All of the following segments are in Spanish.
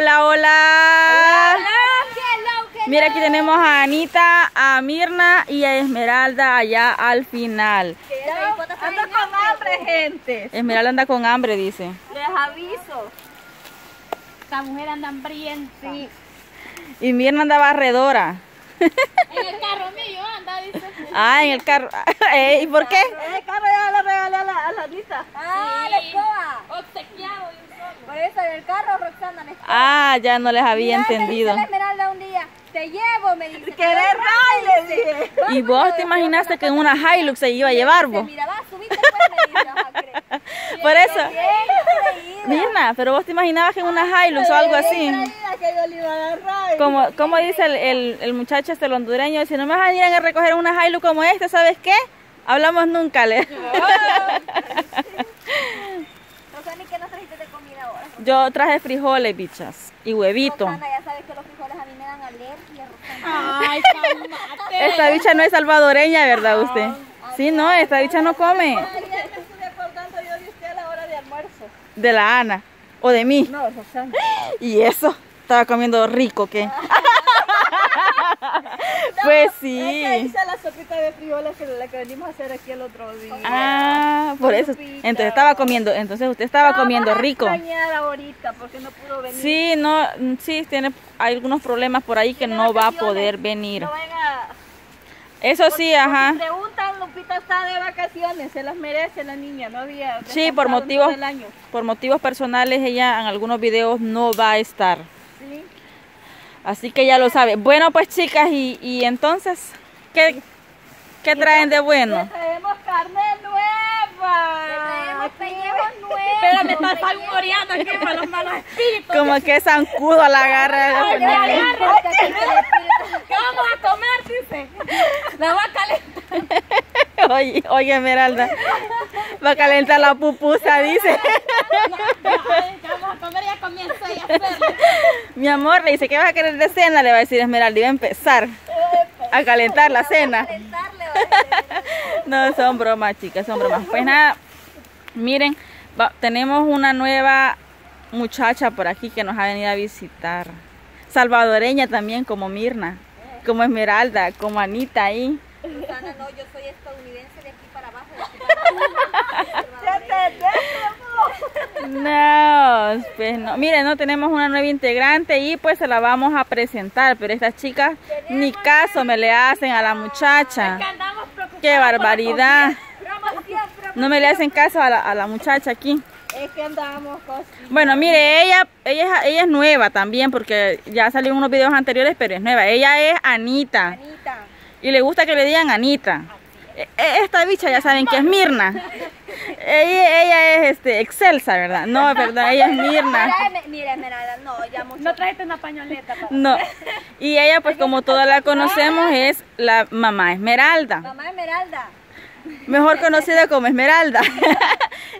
Hola, hola. Mira, aquí tenemos a Anita, a Mirna y a Esmeralda allá al final. Ando con hambre, gente. Esmeralda anda con hambre, dice. Les aviso. Esta mujer anda hambrienta. Y Mirna anda barredora. En el carro mío anda, dice. Ah, en el carro. Eh, ¿Y por qué? El carro ya lo regalé a la, a la Anita. Ah, la escoba. Obsequiado de un solo. Por eso en el carro Roxana la escoba. Ah, ya no les había me entendido. Esmeralda un día, te llevo, me dice. Dije. ¿Y vos te imaginaste que en una Hilux se iba a llevar vos? Mira, va, subiste pues, me dice. Por eso. Mirna, pero vos te imaginabas que en una Hilux o algo así. Que. Como, como dice el, el, el muchacho este el hondureño, si no me van a ir a recoger una Hilux como esta, ¿sabes qué? Hablamos nunca, le. Rosani, ¿qué nos trajiste de comida ahora? Yo traje frijoles, bichas, y huevito. Rosana, ya sabes que los frijoles a mí me dan alergia, Rosana. Ay, calmate. Esta bicha no es salvadoreña, ¿verdad usted? Sí, no, esta bicha no come. Ayer me estuve acordando yo de usted a la hora de almuerzo. De la Ana. O de mí. No, Rosana. Y eso, estaba comiendo rico, ¿qué? Pues Es que sí. hice la sopita de frijoles que la que venimos a hacer aquí el otro día. Ah, por eso. Entonces estaba comiendo, entonces usted estaba comiendo rico. Vamos a extrañar ahorita porque no pudo venir. Sí, no, mm, sí, tiene hay algunos problemas por ahí que no va a poder venir. No vayan a... Eso sí, ajá. Si preguntan, Lupita está de vacaciones, se las merece la niña, no había Sí, por motivos, por motivos personales ella en algunos videos no va a estar. Sí. Así que ya lo sabe. Bueno, pues chicas, y, y entonces, ¿qué, qué traen de Le bueno? traemos carne nueva. Le traemos pellejo nuevo. Pero me está salmoreando aquí para los malos espíritus. Como que zancudo a la garra. Ay, le el espíritu- ¿Qué vamos a comer? Dice. La va a calentar. Oye, oye, Esmeralda, va a calentar la pupusa, dice. Ay, ¿qué vamos a comer? Ya comienza ella a hacerlo. Mi amor, le dice, ¿qué vas a querer de cena? Le va a decir Esmeralda, iba a empezar a calentar la cena. No, son bromas, chicas, son bromas. Pues nada, miren, va- tenemos una nueva muchacha por aquí que nos ha venido a visitar. Salvadoreña también, como Mirna, como Esmeralda, como Anita ahí. Susana, no, yo soy estadounidense de aquí para abajo. De aquí para abajo. No, pues no. Miren, no tenemos una nueva integrante y pues se la vamos a presentar, pero estas chicas ni caso me le hacen a la muchacha. Andamos. Qué barbaridad. No me le hacen caso a la, a la muchacha aquí. es que andábamos cosas. Bueno, mire, ella, ella, es- ella es nueva también porque ya salió en unos videos anteriores, pero es nueva. Ella es Anita Anita. y le gusta que le digan Anita. E- e- Esta bicha ya saben que es Mirna. Ella, ella es este, excelsa, ¿verdad? No, es verdad, ella es Mirna. Mira, Esme- mira, Esmeralda, no, ya mucho. No trajiste una pañoleta para... No. Y ella, pues como todas la conocemos, es la mamá Esmeralda. Mamá Esmeralda. Mejor conocida como Esmeralda.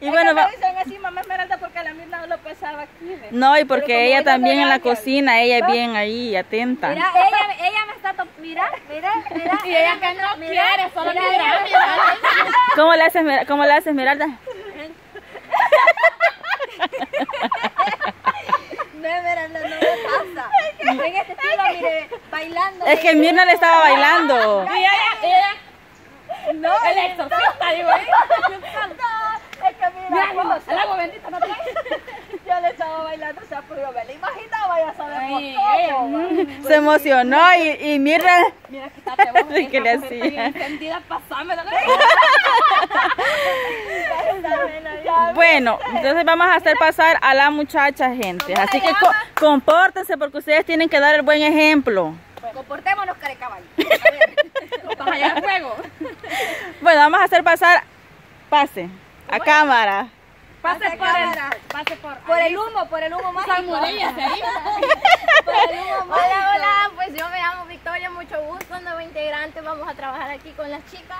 Y bueno, me dicen así, mamá Esmeralda, porque la Mirna no lo pesaba aquí. ¿ve? no, y porque ella ella también en la cocina, ella es bien ahí, atenta. Mira, ella, ella me está... to- Mira, mira, mira. Y ella que no mira, quiere, solo mira, mira, mira. mira. ¿Cómo le hace, Esmer- cómo le hace Esmeralda? No, Esmeralda, no me pasa. En este estilo, mire, bailando. Es que Mirna le estaba bailando. Y ella, ella, No, el exorcista, digo. ¿eh? no, es que mira, Mira, vos, el agua bendita no yo le estaba bailando, o sea, pero yo me la imaginaba, ya sabemos Ay, cómo. ella, va. Se emocionó y, y Mirna... Mira, quítate vos. Sí, ¿qué le hacía? encendida, pasámela. Bueno, entonces vamos a hacer pasar a la muchacha, gente. Así que co- compórtense porque ustedes tienen que dar el buen ejemplo. Comportémonos, carecaballo. Vas allá al fuego. Bueno, vamos a hacer pasar... Pase. A cámara. Pase Pase por el... Pase por... Por el humo, por el humo mágico. Salmoreíase ahí. Por el humo mágico. Hola, hola, pues yo me llamo Victoria, mucho gusto, nuevo integrante, vamos a trabajar aquí con las chicas.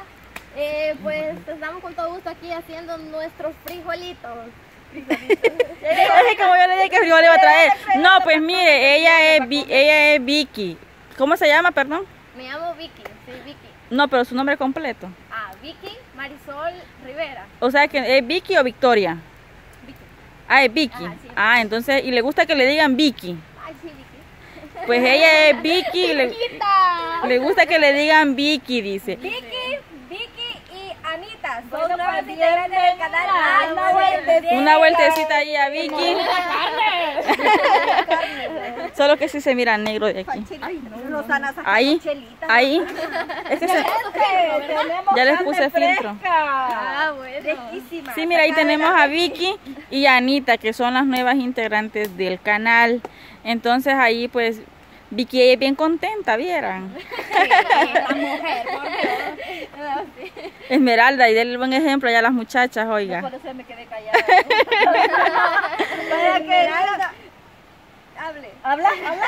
Eh, pues estamos con todo gusto aquí haciendo nuestros frijolitos. Es como yo le dije que frijol iba a traer. No, pues mire, ella es, ella es Vicky. ¿Cómo se llama, perdón? Me llamo Vicky, sí, Vicky. No, pero su nombre completo. Ah, Vicky Marisol Rivera. O sea que es Vicky o Victoria. Vicky. Ah, es Vicky. Ajá, sí. Ah, entonces, y le gusta que le digan Vicky. Ay, sí, Vicky. Pues ella es Vicky, y le, le gusta que le digan Vicky, dice. Vicky, Vicky y Anita son una vueltecita. Una vueltecita ahí a Vicky. Solo que sí se mira negro de aquí. Ahí, ahí. Es que se- ya les puse filtro. Ah, bueno. Fresquísima. Sí, mira, ahí tenemos a Vicky y a Anita, que son las nuevas integrantes del canal. Entonces ahí pues Vicky ella es bien contenta, ¿vieran? La mujer, por Dios. Esmeralda, y denle buen ejemplo ya a las muchachas, oiga. Por eso me quedé callada. Hable. Habla, habla.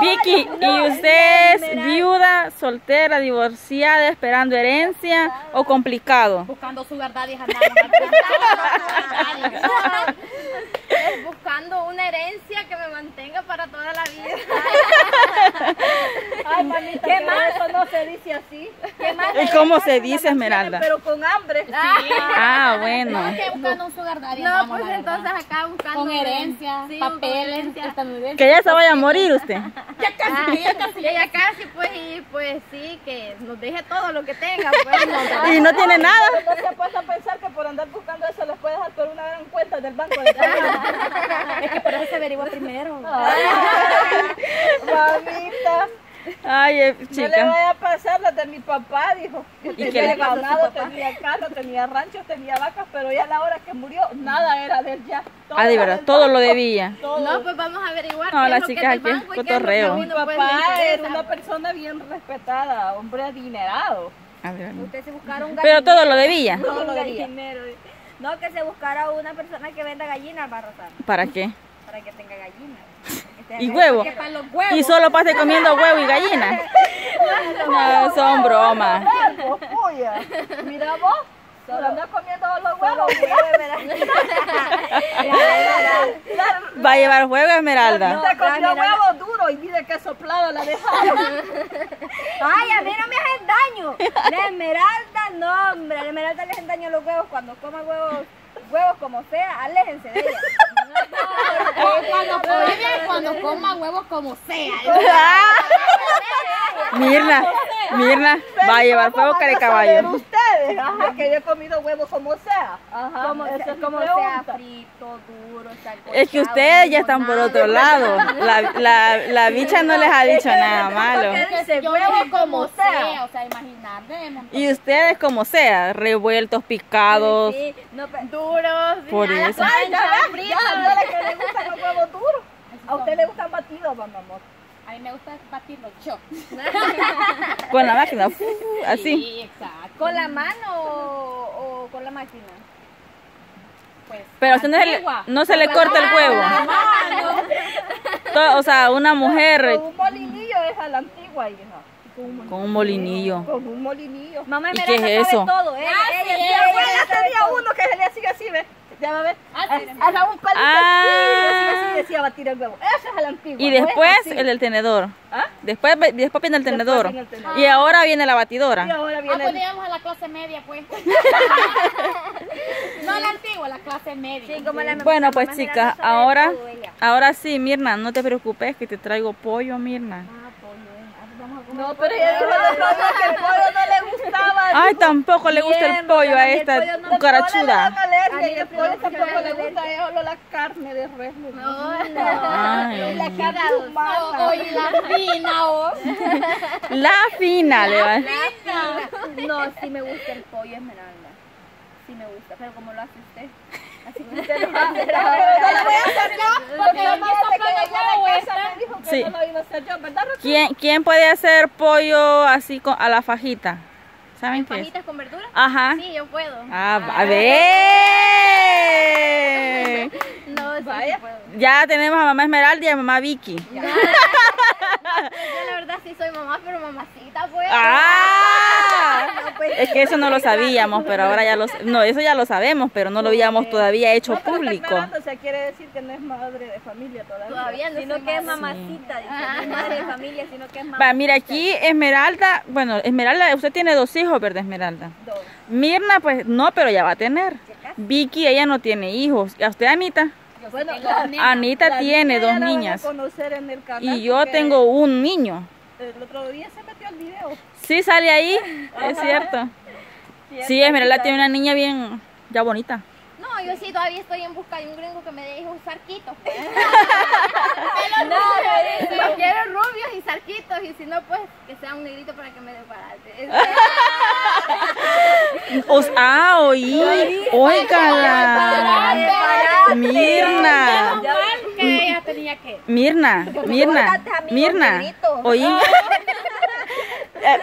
Vicky, ¿y usted es viuda, soltera, divorciada, esperando herencia o complicado? Buscando su verdad y andamos. Es buscando una herencia que me mantenga para toda la vida. Ay, mamita, ¿Qué pero más? eso no se dice así. ¿Qué más? ¿Y cómo se dice, Esmeralda? Pero con hambre. Ah, bueno. que buscando un sugar daddy. No, andamos, pues entonces acá buscando. Con herencia, Sí, papeles, herencia. Que ya se vaya a morir usted. Ah, y ella casi, pues, y pues sí, que nos deje todo lo que tenga. Pues, Y no tiene nada. No se a pensar que por andar buscando eso les puede dejar por una gran cuenta del banco de Es que por eso se averigua primero. Mamita, Ay, eh, no le chica. vaya a pasar la de mi papá, dijo. Que qué tenía ganado, tenía casa, tenía ranchos, tenía vacas, pero ya a la hora que murió, nada era de él ya. Todo Ah, de verdad, todo banco, lo debía. todo. No, pues vamos a averiguar. No, las chicas aquí es y cotorreo. a Mi papá era una persona bien respetada, hombre adinerado. A ver. Ustedes se buscaron un Pero todo lo debía. Todo lo Un debía. No, que se buscara una persona que venda gallinas para Rosana, ¿Para qué? para que tenga gallinas. Y gallinas. huevo. Que para los huevos. Y solo pase comiendo huevo y gallina. No, son bromas. Mira vos, por andar comiendo los huevos. Va a llevar huevo Esmeralda. Usted comió la mira- huevos duros y mire que soplado la dejaron. Ay, a mí no me hacen daño. La esmeralda, no, hombre. A la esmeralda le hacen daño los huevos cuando coma huevos, huevos como sea. Aléjense de ella. Cuando, oye, cuando coma huevos como sea. Mirna, Mirna, va a llevar huevo cara de caballo. Ustedes? Ajá, que yo he comido huevos como sea. Ajá, Como, sea, es como sea, frito, duro, Es que ustedes ya están por otro lado. La, la, la bicha no les ha dicho nada malo. Dice, Yo huevo como sea. o sea, imagínate. Y ustedes como sea, revueltos, picados. Sí, no, pe- Duros. Por a la eso. A usted le gustan batidos, mamá amor. A mí me gusta batirlo yo. Con la máquina, así. Sí, exacto. ¿Con la mano o, o con la máquina? Pues, Pero usted no se le, no se le corta el huevo. To- O sea, una mujer Con un molinillo es a la antigua, hija. con un molinillo. Con un molinillo. Mamá ¿Y qué es eso? todo, ¿eh? Ah, ella, sí, ella, mi ella abuela sabe tenía Ya va a ver. Ah, sí, A- Agarraba un palito Ah. así, y así decía batir el huevo. Ese es el antiguo. Y ¿no es? después el del tenedor. ¿Ah? Después, después viene el tenedor. viene el tenedor. Y ahora viene la Y batidora. ahora Ah, viene pues el... digamos a la clase media, pues. no la antigua, la clase media. Sí, como la Bueno, pues chicas, ahora, ahora sí, Mirna, no te preocupes que te traigo pollo, Mirna. No, pero ella dijo día que el pollo no le gustaba. Ay, tampoco le gusta el pollo a esta cucarachuda. A mí tampoco le gusta, la carne de res. Ay. La carne humana. Oye, la fina, oh. La fina, le va. No, sí me gusta el pollo Esmeralda. Sí me gusta, pero como lo hace usted. Así que usted lo hace. Pero no lo voy a hacer yo, porque Porque fíjate vamos a que poner ella en huevo la esta. casa me dijo que Sí. no lo iba a hacer yo, ¿verdad, Rosana? ¿Quién, ¿Quién puede hacer pollo así con, a la fajita? ¿Saben qué es? ¿Fajitas con verduras? Ajá. Sí, yo puedo. Ah, a ver. No, sí, Vaya. puedo. Ya tenemos a mamá Esmeralda y a mamá Vicky. Yo la verdad sí soy mamá, pero mamacita, pues. ¡Ah! Es que eso no lo sabíamos, pero ahora ya lo no, eso ya lo sabemos, pero no lo habíamos todavía hecho No, público. Sea, quiere decir que no es madre de familia todavía. Todavía no Sino que es mamacita, dice. No es madre de familia, sino que es mamá. Va, mira aquí Esmeralda, bueno, Esmeralda, usted tiene dos hijos, ¿verdad, Esmeralda? Dos. Mirna, pues no, pero ya va a tener. Vicky, ella no tiene hijos. ¿Y a usted, Anita? Bueno, Anita la tiene niña ya dos niñas. conocer en el canal Y yo tengo un niño. El otro día se metió al video. Sí, sale ahí, es cierto. Sí, Esmeralda tiene una niña bien, ya bonita. No, yo sí todavía estoy en busca de un gringo que me deje usar quitos. Pues. No, Los quiero rubios y sarquitos y si no, pues que sea un negrito para que me desbarate. Os, ah, oí, óigala. Mirna, Menos mal que ella tenía que. Mirna, Mirna, Mirna, oí.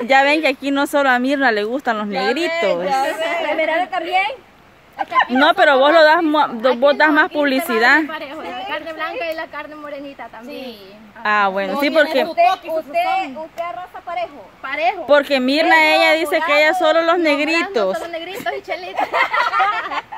Ya ven que aquí no solo a Mirna le gustan los negritos. La Esmeralda también. No, pero vos lo das, vos das más publicidad. La carne blanca y la carne morenita también. Sí. Ah, bueno, sí, porque Usted, usted, usted arrasa parejo. Parejo. porque Mirna ella dice que ella solo los negritos. Solo negritos y chelitos.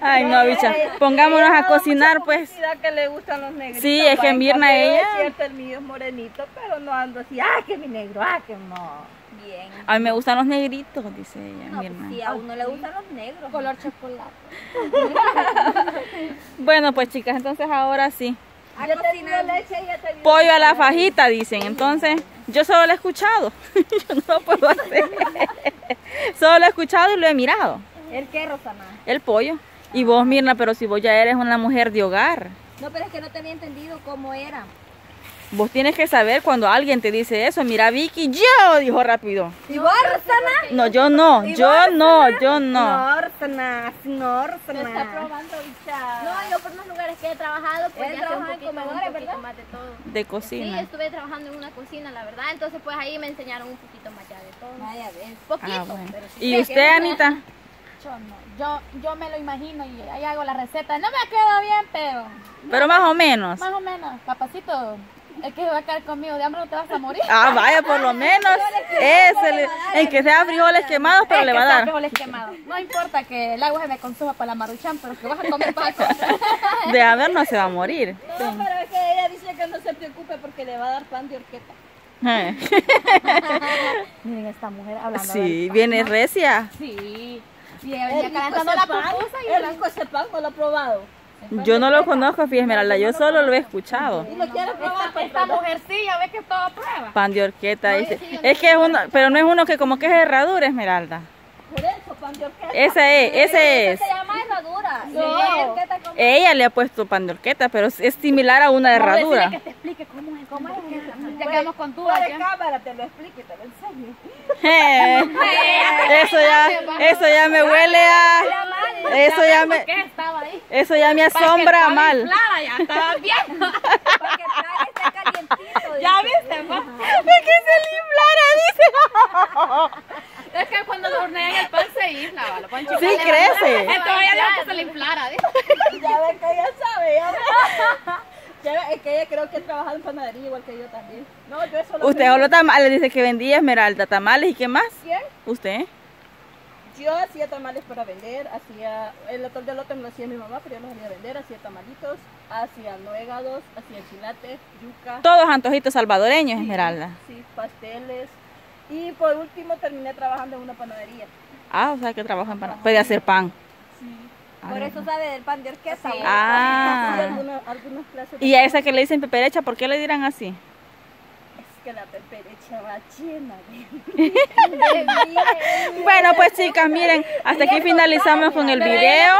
Ay, no, bicha, pongámonos a cocinar, pues. Publicidad que le gustan los negritos. Sí, es que Mirna, ella- Es cierto, el mío es morenito, pero no ando así, ah, que mi negro, ah, que no. Bien. A mí me gustan los negritos, dice ella, No, pues Mirna. sí, a uno le gustan los negros. Color chocolate. Bueno, pues chicas, entonces ahora sí. A Ya te dio cocinar. leche y ya te dio Pollo a la fajita, dicen. Entonces, yo solo lo he escuchado. yo no lo puedo hacer. solo lo he escuchado y lo he mirado. ¿El qué, Rosana? El pollo. Y vos, Mirna, pero si vos ya eres una mujer de hogar. No, pero es que no tenía entendido cómo era. Vos tienes que saber cuando alguien te dice eso. Mira, Vicky, yo, dijo rápido. ¿Y vos, Rosana? No, yo no, yo no, yo no. No, Rosana, no, Rosana. probando bicha. No, yo por los lugares que he trabajado, pues Él ya sé un trabaja en poquito, un comedores, poquito ¿verdad? más de todo. De Sí, cocina. estuve trabajando en una cocina, la verdad. Entonces, pues ahí me enseñaron un poquito más ya de todo. Vaya, ves. Poquito, Ah, bueno. pero sí. ¿Y usted, Anita? Yo. Yo, yo me lo imagino y ahí hago la receta. No me queda bien, pero Pero más o menos. más o menos. Papacito, el que va a quedar conmigo de hambre no te vas a morir. Ah, vaya, por lo menos. Ese le- en que sea frijoles quemados, pero Es le va a dar. frijoles quemados. No importa que el agua se me consuma para la maruchan, pero que vas a comer comer. De haber no se va a morir. No, pero es que ella dice que no se preocupe porque le va a dar pan de horqueta. Eh. Miren esta mujer hablando Sí, viene recia. Sí. Y ella venía calentando la pupusa y El rico ese pan no lo ha probado. Yo no lo conozco, fíjate, Esmeralda, yo solo lo he escuchado. Y lo quiere probar, esta, esta mujercilla ve que todo prueba. Pan de horqueta, dice. Es que es uno, pero no es uno que como que es herradura, Esmeralda. por eso, pan de horqueta. Ese es, ese es. Se llama herradura. No. ¿Qué tal como- Ella le ha puesto pan de horqueta, pero es similar a una herradura. Que te explique cómo es, cómo es. Ya quedamos con dudas. Fuera de ya. cámara te lo explico y te lo enseño. Eh, Eso ya, eso ya me huele a, eso ya me, eso ya me que asombra mal. ya estaba que calientito. ya viste, pa? ¿De qué se le inflara? Dice. Es que cuando lo hornean el pan se infla, lo. Sí, crece. Entonces dijo que se le inflara, ¿dice? Ya ves que ella sabe, ya. Ya es que ella creo que ha trabajado en panadería igual que yo también. No, yo Usted solo tamales, dice que vendía Esmeralda, tamales y qué más. ¿Quién? ¿Usted? Yo hacía tamales para vender, hacía, el otro de lote me lo hacía mi mamá, pero yo los salía a vender, hacía tamalitos, hacía nuegados, hacía chilates, yuca, Todos antojitos salvadoreños, Esmeralda. sí, pasteles. Y por último terminé trabajando en una panadería. Ah, o sea que trabaja en. Puede hacer pan. Por eso sabe del pan de orquesta. Ah. algunas clases Y a esa que le dicen peperecha, ¿por qué le dirán así? Es que la peperecha va llena de... Bueno, pues chicas, miren, hasta aquí finalizamos con el video.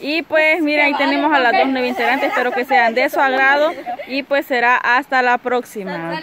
Y pues miren, ahí tenemos a las dos nuevas integrantes, espero que sean de su agrado. Y pues será hasta la próxima.